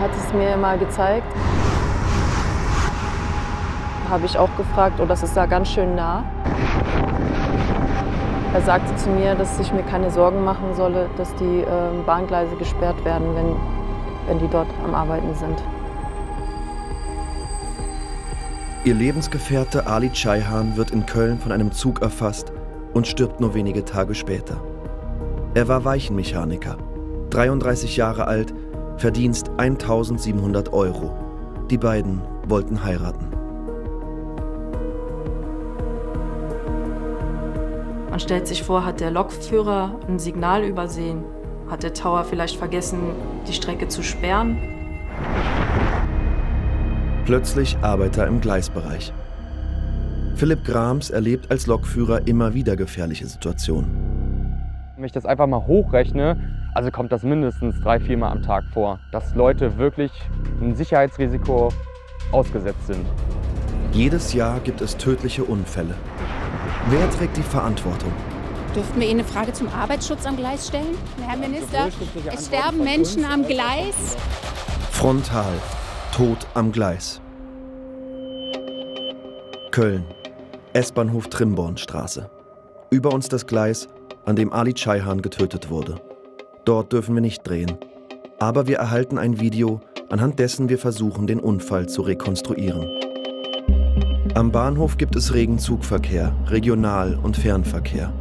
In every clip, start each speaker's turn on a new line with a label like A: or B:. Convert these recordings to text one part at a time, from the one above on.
A: hat es mir mal gezeigt. Habe ich auch gefragt, oh, das ist da ganz schön nah. Er sagte zu mir, dass ich mir keine Sorgen machen solle, dass die äh, Bahngleise gesperrt werden, wenn, wenn die dort am Arbeiten sind.
B: Ihr Lebensgefährte Ali Chaihan wird in Köln von einem Zug erfasst und stirbt nur wenige Tage später. Er war Weichenmechaniker, 33 Jahre alt, Verdienst 1700 Euro. Die beiden wollten heiraten.
A: Man stellt sich vor, hat der Lokführer ein Signal übersehen? Hat der Tower vielleicht vergessen, die Strecke zu sperren?
B: Plötzlich Arbeiter im Gleisbereich. Philipp Grams erlebt als Lokführer immer wieder gefährliche Situationen.
C: Wenn ich das einfach mal hochrechne, also kommt das mindestens drei, viermal am Tag vor, dass Leute wirklich ein Sicherheitsrisiko ausgesetzt sind.
B: Jedes Jahr gibt es tödliche Unfälle. Wer trägt die Verantwortung?
D: Dürften wir Ihnen eine Frage zum Arbeitsschutz am Gleis stellen? Herr Minister, es sterben Menschen am Gleis.
B: Frontal. Tod am Gleis. Köln. S-Bahnhof Trimbornstraße. Über uns das Gleis, an dem Ali Chaihan getötet wurde. Dort dürfen wir nicht drehen. Aber wir erhalten ein Video, anhand dessen wir versuchen, den Unfall zu rekonstruieren. Am Bahnhof gibt es regen Zugverkehr, Regional- und Fernverkehr.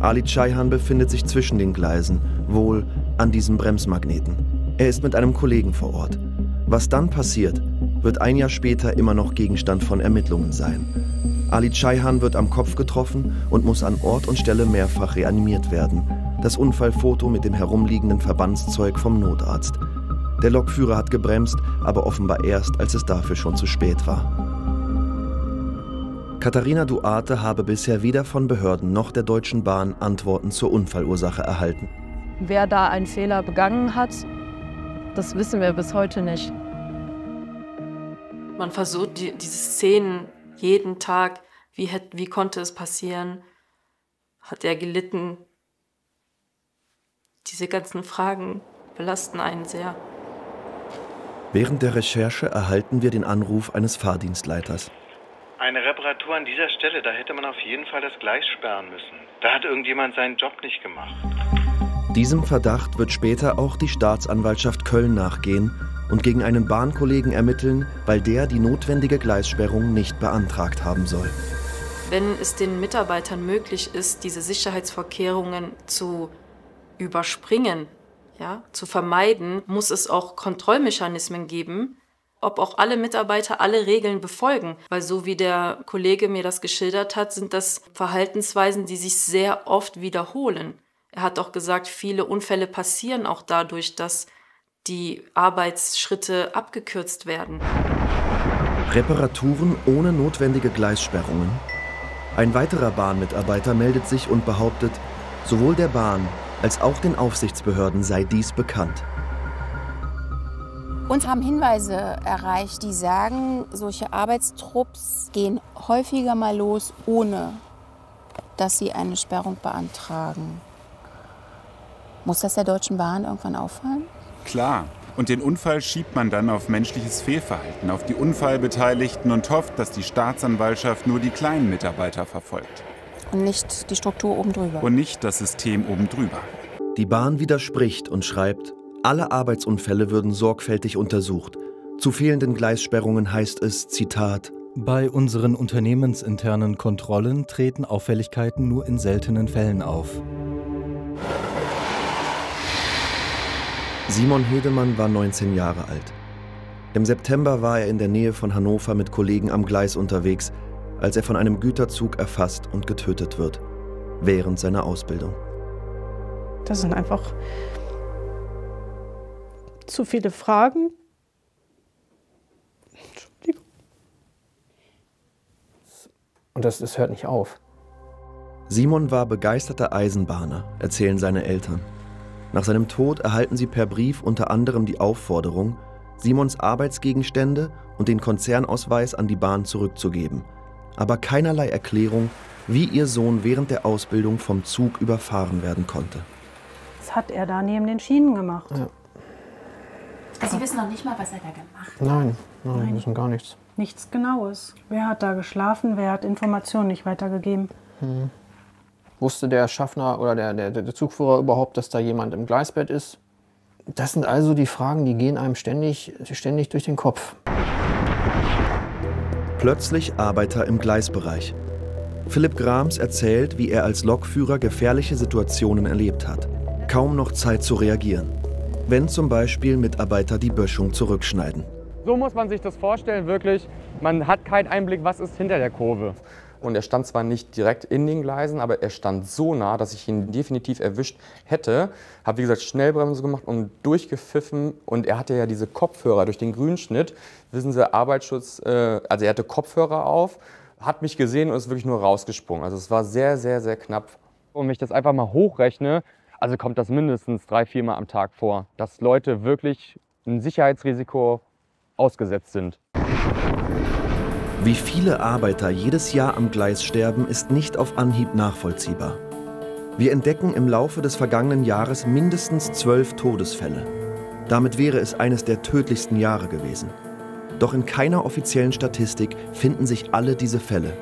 B: Ali Chaihan befindet sich zwischen den Gleisen, wohl an diesem Bremsmagneten. Er ist mit einem Kollegen vor Ort. Was dann passiert, wird ein Jahr später immer noch Gegenstand von Ermittlungen sein. Ali Chaihan wird am Kopf getroffen und muss an Ort und Stelle mehrfach reanimiert werden. Das Unfallfoto mit dem herumliegenden Verbandszeug vom Notarzt. Der Lokführer hat gebremst, aber offenbar erst, als es dafür schon zu spät war. Katharina Duarte habe bisher weder von Behörden noch der Deutschen Bahn Antworten zur Unfallursache erhalten.
A: Wer da einen Fehler begangen hat, das wissen wir bis heute nicht. Man versucht die, diese Szenen jeden Tag, wie, hätte, wie konnte es passieren? Hat er gelitten? Diese ganzen Fragen belasten einen sehr.
B: Während der Recherche erhalten wir den Anruf eines Fahrdienstleiters.
E: Eine Reparatur an dieser Stelle, da hätte man auf jeden Fall das Gleis sperren müssen. Da hat irgendjemand seinen Job nicht gemacht.
B: Diesem Verdacht wird später auch die Staatsanwaltschaft Köln nachgehen und gegen einen Bahnkollegen ermitteln, weil der die notwendige Gleissperrung nicht beantragt haben soll.
A: Wenn es den Mitarbeitern möglich ist, diese Sicherheitsvorkehrungen zu überspringen, ja, zu vermeiden, muss es auch Kontrollmechanismen geben, ob auch alle Mitarbeiter alle Regeln befolgen. Weil so wie der Kollege mir das geschildert hat, sind das Verhaltensweisen, die sich sehr oft wiederholen. Er hat auch gesagt, viele Unfälle passieren auch dadurch, dass die Arbeitsschritte abgekürzt werden.
B: Reparaturen ohne notwendige Gleissperrungen. Ein weiterer Bahnmitarbeiter meldet sich und behauptet, sowohl der Bahn als auch den Aufsichtsbehörden sei dies bekannt.
D: Uns haben Hinweise erreicht, die sagen, solche Arbeitstrupps gehen häufiger mal los, ohne dass sie eine Sperrung beantragen. Muss das der Deutschen Bahn irgendwann auffallen?
F: Klar. Und den Unfall schiebt man dann auf menschliches Fehlverhalten, auf die Unfallbeteiligten und hofft, dass die Staatsanwaltschaft nur die kleinen Mitarbeiter verfolgt.
D: Und nicht die Struktur oben drüber.
F: Und nicht das System oben drüber.
B: Die Bahn widerspricht und schreibt, alle Arbeitsunfälle würden sorgfältig untersucht. Zu fehlenden Gleissperrungen heißt es, Zitat,
G: bei unseren unternehmensinternen Kontrollen treten Auffälligkeiten nur in seltenen Fällen auf.
B: Simon Hedemann war 19 Jahre alt. Im September war er in der Nähe von Hannover mit Kollegen am Gleis unterwegs, als er von einem Güterzug erfasst und getötet wird, während seiner Ausbildung.
H: Das sind einfach zu viele Fragen. Entschuldigung.
I: Und das, das hört nicht auf.
B: Simon war begeisterter Eisenbahner, erzählen seine Eltern. Nach seinem Tod erhalten sie per Brief unter anderem die Aufforderung, Simons Arbeitsgegenstände und den Konzernausweis an die Bahn zurückzugeben, aber keinerlei Erklärung, wie ihr Sohn während der Ausbildung vom Zug überfahren werden konnte.
H: Das hat er da neben den Schienen gemacht. Ja.
D: Sie wissen noch nicht mal, was er da gemacht hat.
I: Nein, nein, wir wissen gar nichts.
H: Nichts Genaues. Wer hat da geschlafen? Wer hat Informationen nicht weitergegeben?
I: Hm. Wusste der Schaffner oder der, der, der Zugführer überhaupt, dass da jemand im Gleisbett ist? Das sind also die Fragen, die gehen einem ständig, ständig durch den Kopf.
B: Plötzlich Arbeiter im Gleisbereich. Philipp Grams erzählt, wie er als Lokführer gefährliche Situationen erlebt hat. Kaum noch Zeit zu reagieren. Wenn zum Beispiel Mitarbeiter die Böschung zurückschneiden.
C: So muss man sich das vorstellen, wirklich. Man hat keinen Einblick, was ist hinter der Kurve. Und er stand zwar nicht direkt in den Gleisen, aber er stand so nah, dass ich ihn definitiv erwischt hätte. Habe wie gesagt Schnellbremse gemacht und durchgepfiffen. Und er hatte ja diese Kopfhörer durch den Grünschnitt. Wissen Sie, Arbeitsschutz, äh, also er hatte Kopfhörer auf, hat mich gesehen und ist wirklich nur rausgesprungen. Also es war sehr, sehr, sehr knapp. Und wenn ich das einfach mal hochrechne, also kommt das mindestens drei, viermal am Tag vor, dass Leute wirklich ein Sicherheitsrisiko ausgesetzt sind.
B: Wie viele Arbeiter jedes Jahr am Gleis sterben, ist nicht auf Anhieb nachvollziehbar. Wir entdecken im Laufe des vergangenen Jahres mindestens zwölf Todesfälle. Damit wäre es eines der tödlichsten Jahre gewesen. Doch in keiner offiziellen Statistik finden sich alle diese Fälle.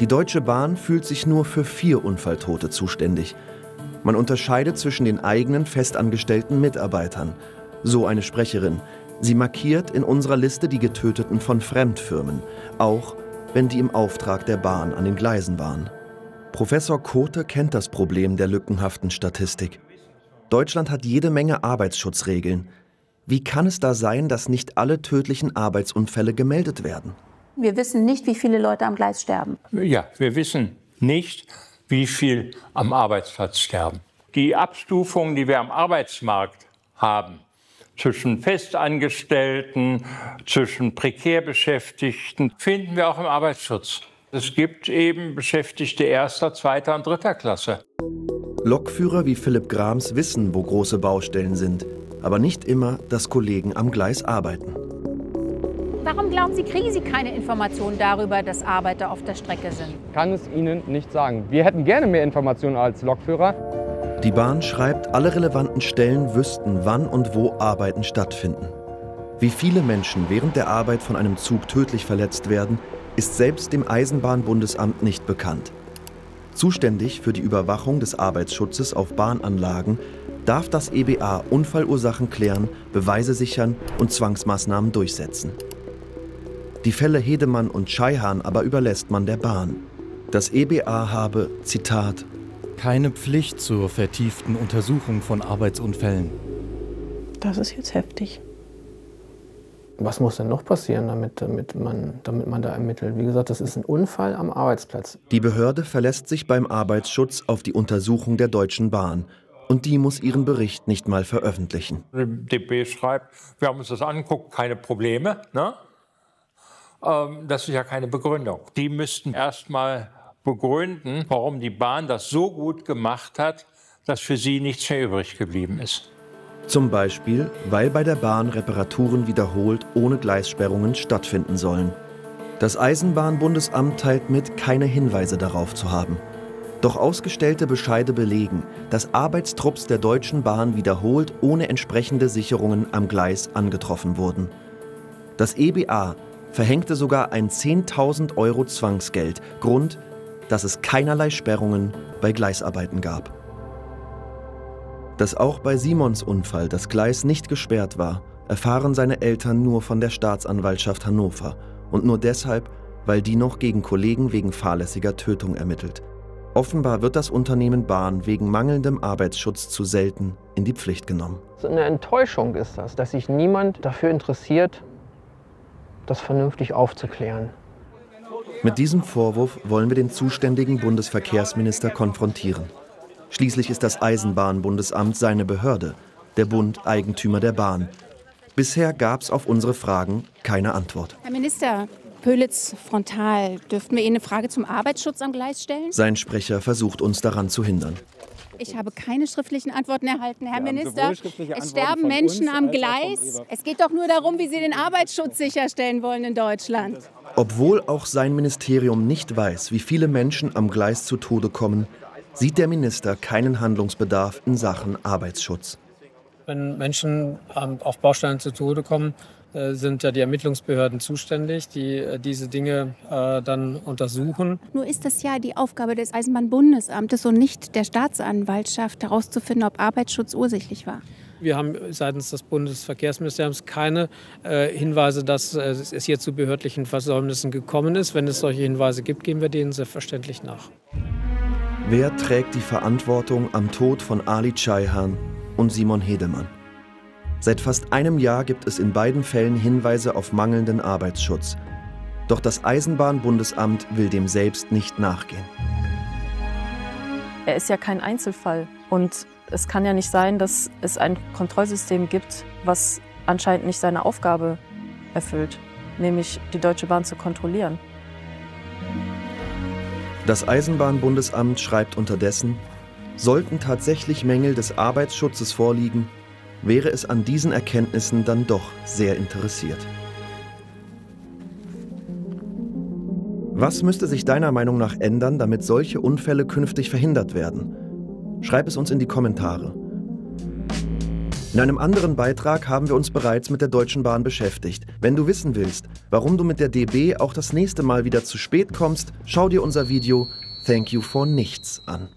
B: Die Deutsche Bahn fühlt sich nur für vier Unfalltote zuständig. Man unterscheidet zwischen den eigenen festangestellten Mitarbeitern. So eine Sprecherin, Sie markiert in unserer Liste die Getöteten von Fremdfirmen, auch wenn die im Auftrag der Bahn an den Gleisen waren. Professor Kote kennt das Problem der lückenhaften Statistik. Deutschland hat jede Menge Arbeitsschutzregeln. Wie kann es da sein, dass nicht alle tödlichen Arbeitsunfälle gemeldet werden?
J: Wir wissen nicht, wie viele Leute am Gleis sterben.
K: Ja, wir wissen nicht, wie viel am Arbeitsplatz sterben. Die Abstufungen, die wir am Arbeitsmarkt haben, zwischen Festangestellten, zwischen prekär Beschäftigten, finden wir auch im Arbeitsschutz. Es gibt eben Beschäftigte erster, zweiter und dritter Klasse.
B: Lokführer wie Philipp Grams wissen, wo große Baustellen sind, aber nicht immer, dass Kollegen am Gleis arbeiten.
J: Warum glauben Sie, kriegen Sie keine Informationen darüber, dass Arbeiter auf der Strecke sind?
C: Kann es Ihnen nicht sagen. Wir hätten gerne mehr Informationen als Lokführer.
B: Die Bahn schreibt, alle relevanten Stellen wüssten, wann und wo Arbeiten stattfinden. Wie viele Menschen während der Arbeit von einem Zug tödlich verletzt werden, ist selbst dem Eisenbahnbundesamt nicht bekannt. Zuständig für die Überwachung des Arbeitsschutzes auf Bahnanlagen darf das EBA Unfallursachen klären, Beweise sichern und Zwangsmaßnahmen durchsetzen. Die Fälle Hedemann und Scheihan aber überlässt man der Bahn. Das EBA habe, Zitat,
G: keine Pflicht zur vertieften Untersuchung von Arbeitsunfällen.
H: Das ist jetzt heftig.
I: Was muss denn noch passieren, damit, damit, man, damit man da ermittelt? Wie gesagt, das ist ein Unfall am Arbeitsplatz.
B: Die Behörde verlässt sich beim Arbeitsschutz auf die Untersuchung der Deutschen Bahn. Und die muss ihren Bericht nicht mal veröffentlichen.
K: DB schreibt, wir haben uns das angeguckt, keine Probleme. Ne? Ähm, das ist ja keine Begründung. Die müssten erst mal begründen, warum die Bahn das so gut gemacht hat, dass für sie nichts mehr übrig geblieben ist.
B: Zum Beispiel, weil bei der Bahn Reparaturen wiederholt ohne Gleissperrungen stattfinden sollen. Das Eisenbahnbundesamt teilt mit, keine Hinweise darauf zu haben. Doch ausgestellte Bescheide belegen, dass Arbeitstrupps der Deutschen Bahn wiederholt ohne entsprechende Sicherungen am Gleis angetroffen wurden. Das EBA verhängte sogar ein 10.000 Euro Zwangsgeld, Grund, dass es keinerlei Sperrungen bei Gleisarbeiten gab. Dass auch bei Simons Unfall das Gleis nicht gesperrt war, erfahren seine Eltern nur von der Staatsanwaltschaft Hannover und nur deshalb, weil die noch gegen Kollegen wegen fahrlässiger Tötung ermittelt. Offenbar wird das Unternehmen Bahn wegen mangelndem Arbeitsschutz zu selten in die Pflicht genommen.
I: Eine Enttäuschung ist das, dass sich niemand dafür interessiert, das vernünftig aufzuklären.
B: Mit diesem Vorwurf wollen wir den zuständigen Bundesverkehrsminister konfrontieren. Schließlich ist das Eisenbahnbundesamt seine Behörde, der Bund Eigentümer der Bahn. Bisher gab es auf unsere Fragen keine Antwort.
D: Herr Minister, Pölitz frontal, dürften wir Ihnen eine Frage zum Arbeitsschutz am Gleis stellen?
B: Sein Sprecher versucht uns daran zu hindern.
D: Ich habe keine schriftlichen Antworten erhalten, Herr Minister. Es sterben Menschen am Gleis. Es geht doch nur darum, wie Sie den Arbeitsschutz sicherstellen wollen in Deutschland.
B: Obwohl auch sein Ministerium nicht weiß, wie viele Menschen am Gleis zu Tode kommen, sieht der Minister keinen Handlungsbedarf in Sachen Arbeitsschutz.
L: Wenn Menschen ähm, auf Baustellen zu Tode kommen, äh, sind ja die Ermittlungsbehörden zuständig, die äh, diese Dinge äh, dann untersuchen.
D: Nur ist das ja die Aufgabe des Eisenbahnbundesamtes und nicht der Staatsanwaltschaft herauszufinden, ob Arbeitsschutz ursächlich war.
L: Wir haben seitens des Bundesverkehrsministeriums keine äh, Hinweise, dass äh, es hier zu behördlichen Versäumnissen gekommen ist. Wenn es solche Hinweise gibt, gehen wir denen selbstverständlich nach.
B: Wer trägt die Verantwortung am Tod von Ali Chaihan und Simon Hedemann? Seit fast einem Jahr gibt es in beiden Fällen Hinweise auf mangelnden Arbeitsschutz. Doch das Eisenbahnbundesamt will dem selbst nicht nachgehen.
M: Er ist ja kein Einzelfall. Und es kann ja nicht sein, dass es ein Kontrollsystem gibt, was anscheinend nicht seine Aufgabe erfüllt, nämlich die Deutsche Bahn zu kontrollieren.
B: Das Eisenbahnbundesamt schreibt unterdessen, sollten tatsächlich Mängel des Arbeitsschutzes vorliegen, wäre es an diesen Erkenntnissen dann doch sehr interessiert. Was müsste sich deiner Meinung nach ändern, damit solche Unfälle künftig verhindert werden? Schreib es uns in die Kommentare. In einem anderen Beitrag haben wir uns bereits mit der Deutschen Bahn beschäftigt. Wenn du wissen willst, warum du mit der DB auch das nächste Mal wieder zu spät kommst, schau dir unser Video Thank You for Nichts an.